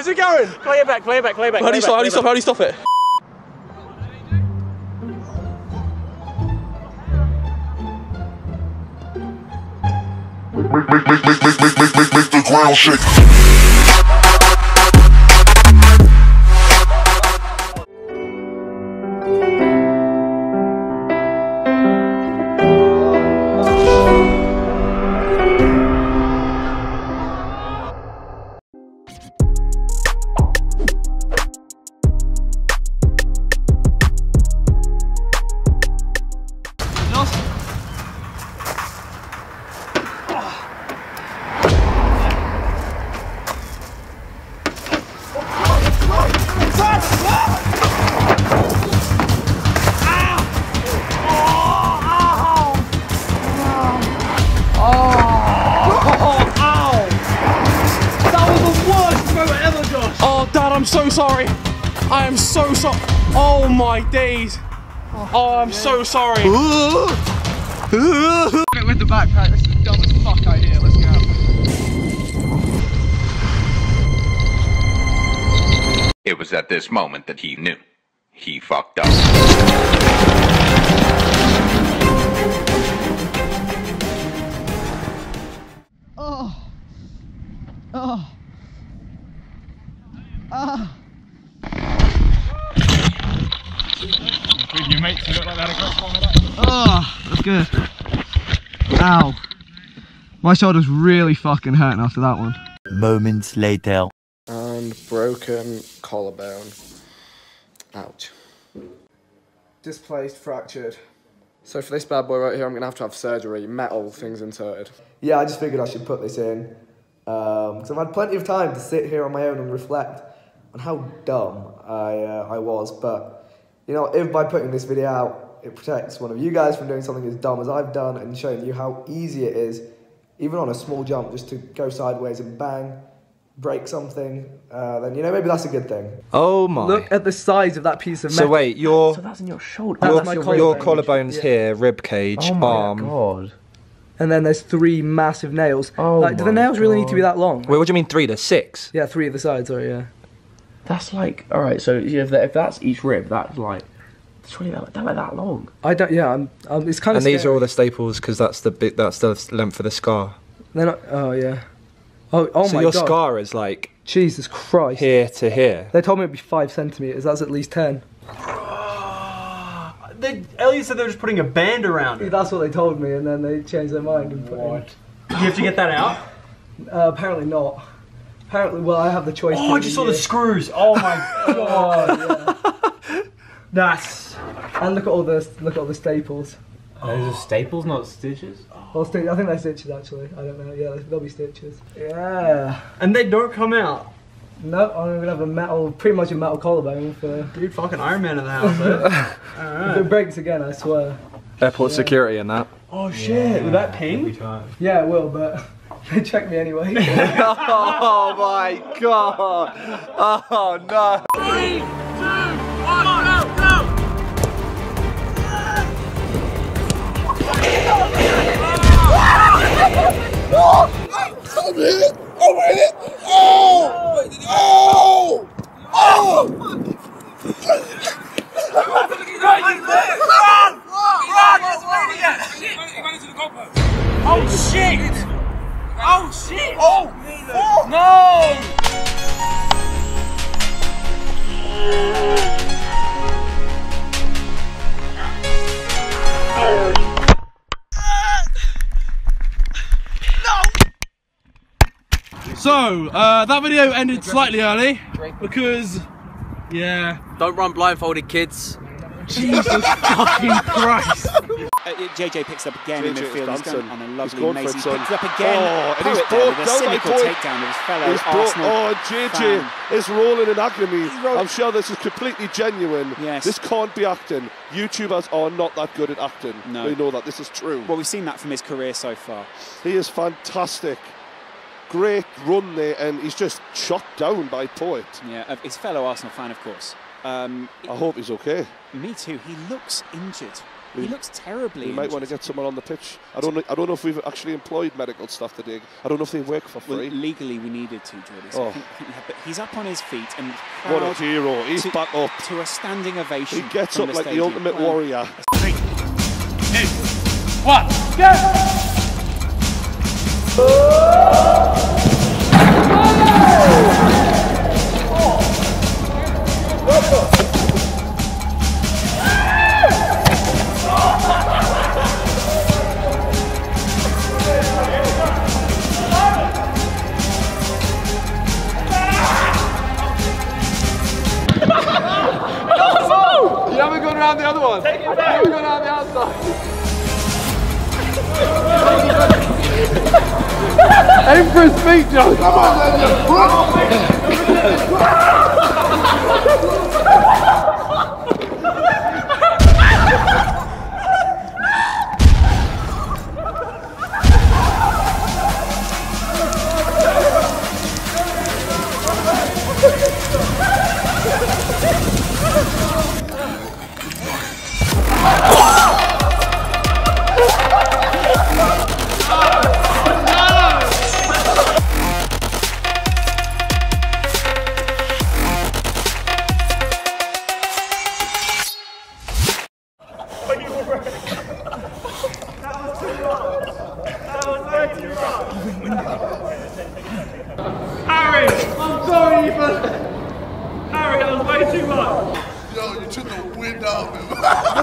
Is it going? Play it back, play it back, play it back. How do you stop, how do you stop, how do you stop it? Make, make, make, make, make, make, make, make the ground shake. I'm so sorry. I am so sorry. Oh my days. Oh, I'm so sorry. with the backpack. This is the dumbest fuck idea. Let's go. It was at this moment that he knew. He fucked up. Oh, oh. That's good. Ow. My shoulder's really fucking hurting after that one. Moments later. and broken collarbone. Ouch. Displaced, fractured. So for this bad boy right here, I'm gonna have to have surgery. Metal things inserted. Yeah, I just figured I should put this in. Um, because I've had plenty of time to sit here on my own and reflect on how dumb I, uh, I was. But, you know, if by putting this video out, it protects one of you guys from doing something as dumb as I've done and showing you how easy it is, even on a small jump, just to go sideways and bang, break something, uh, then, you know, maybe that's a good thing. Oh my. Look at the size of that piece of metal. so metal. wait, your So that's in your shoulder. That's your, my your collarbone. collarbone's Yeah. here, rib cage, Oh my arm. god. And then there's three massive nails. Oh like, do the my nails really need to be that long? Wait, what do you mean three? There's six. Yeah, three of the sides, sorry, yeah. That's like, alright, so if, that, if that's each rib, that's like, that's really that, that, like that long. I don't, yeah, I'm, I'm it's kind of And these are all the staples because that's the bit. That's the length of the scar. They're not, oh, yeah. Oh, oh so my god. So your god. scar is like Jesus Christ. here to here. They told me it'd be five centimeters. That's at least ten. They, Elliot said they were just putting a band around it. That's what they told me, and then they changed their mind and put in. You have to get that out. Uh, apparently not. Apparently, well, I have the choice. Oh, I just saw the screws. Oh my god. yeah. That's. And look at all the look at all the staples. Those are staples, not stitches. Well, sti- I think they're stitches actually. I don't know. Yeah, they'll be stitches. Yeah. And they don't come out. No, I'm gonna have a metal, pretty much a metal collarbone for. Dude, fucking Iron Man in the house. eh? If it breaks again, I swear. Airport security and that. oh shit, with that ping? Yeah, it will, but they checked me anyway. oh my god! Oh no! Three, two, one, go, go! I'm in it! I'm in it! Oh! Oh! Oh! So, uh, that video ended slightly early because, yeah, Don't run blindfolded, kids. Jesus fucking Christ. JJ picks up again in JJ midfield. has He's going on a lovely gone for Mason. Picks up again. Oh, and he's brought with a down by cynical Poet. takedown of his fellow He's brought, oh, JJ fan. is rolling in agony. I'm sure this is completely genuine. Yes. This can't be acting. YouTubers are not that good at acting. No. We know that. This is true. Well, we've seen that from his career so far. He is fantastic. Great run there, and he's just shot down by Poet. Yeah, his fellow Arsenal fan, of course. Um, I hope he's okay. me too. He looks injured. He looks terribly. We might want to get someone on the pitch. I don't know. I don't know if we've actually employed medical staff today. I don't know if they work for Well, free. legally, we needed to, Jordy. So I Oh. think, I think have, but he's up on his feet and What a hero! He's to, back up. to a standing ovation. He gets from up like the ultimate Well, warrior. One, go! Around the other one. Take it back. You haven't gone around the outside. Aim for his feet, John. Come on,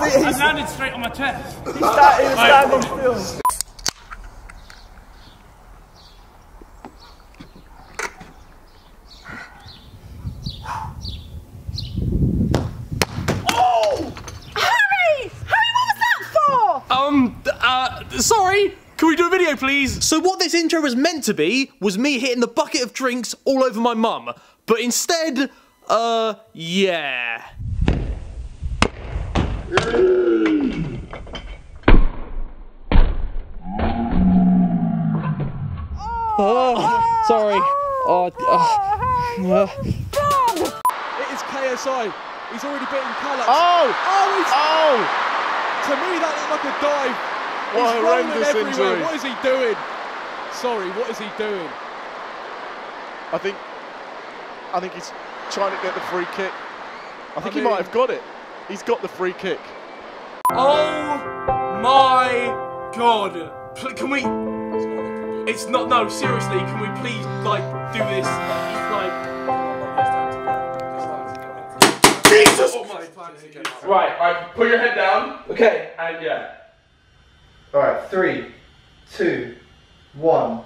I landed straight on my chest. He started Right. standing still. Oh! Harry! Harry, what was that for? Um, uh, sorry. Can we do a video, please? So what this intro was meant to be was me hitting the bucket of drinks all over my mum. But instead, uh, yeah. Oh, sorry. Oh, uh, It is KSI. He's already beaten Callum. Oh! Oh! He's, oh! To me, that looked like a dive. What he's a rolling horrendous everywhere. injury. What is he doing? Sorry, what is he doing? I think. I think he's trying to get the free kick. I think he mean- might have got it. He's got the free kick. Oh my god. Pl- Can we. It's not. No, seriously, can we please, like, do this? Like. Jesus! Right, alright, put your head down. Okay, and yeah. Alright, three, two, one.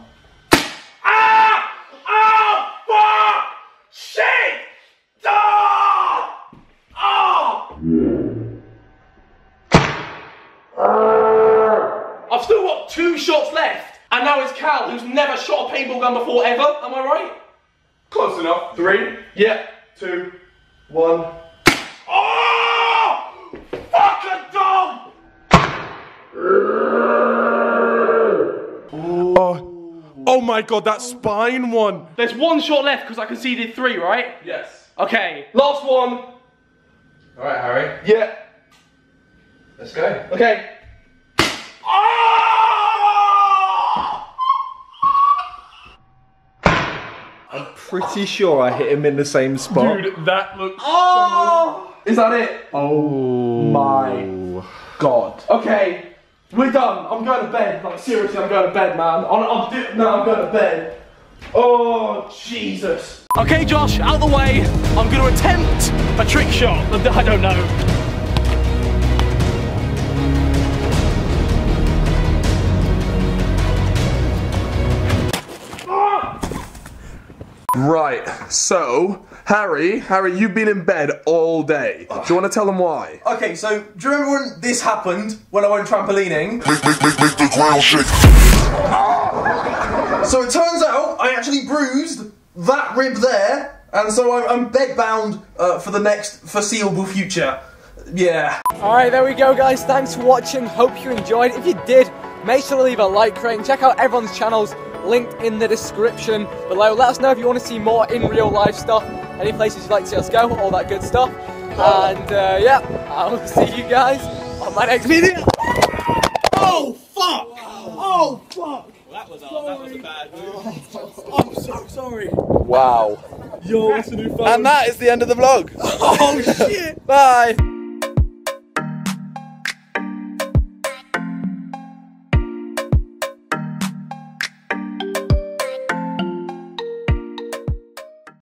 Ah! Ah! Fuck! Shit! Ah! Ah! I've still got two shots left, and now it's Cal, who's never shot a paintball gun before ever. Am I right? Close enough. Three. Yeah. Two. One. Oh! Fuck a dog! Oh, oh my god, that spine one. There's one shot left because I conceded three, right? Yes. Okay, last one. Alright, Harry. Yeah. Let's go. Okay. I'm pretty sure I hit him in the same spot. Dude, that looks. Oh! Is that it? Oh my god. Okay, we're done. I'm going to bed. Like seriously, I'm going to bed, man. I'm, I'm di- no, I'm going to bed. Oh Jesus. Okay, Josh, out of the way. I'm going to attempt a trick shot. I don't know. Right, so, Harry, Harry, you've been in bed all day. Do you want to tell them why? Okay, so do you remember when this happened when I went trampolining? Make, make, make, make the ground shake. So it turns out I actually bruised that rib there, and so I'm, I'm bedbound uh, for the next foreseeable future. Yeah. Alright, there we go, guys. Thanks for watching. Hope you enjoyed. If you did, make sure to leave a like, rate, and check out everyone's channels linked in the description below. Let us know if you want to see more in real life stuff, any places you'd like to see us go, all that good stuff. And uh, yeah, I'll see you guys on my next video. Oh fuck! Oh fuck! That was, a, that was a bad move. I'm so sorry. Wow. Yo, that's a new phone. And that is the end of the vlog. oh shit! Bye.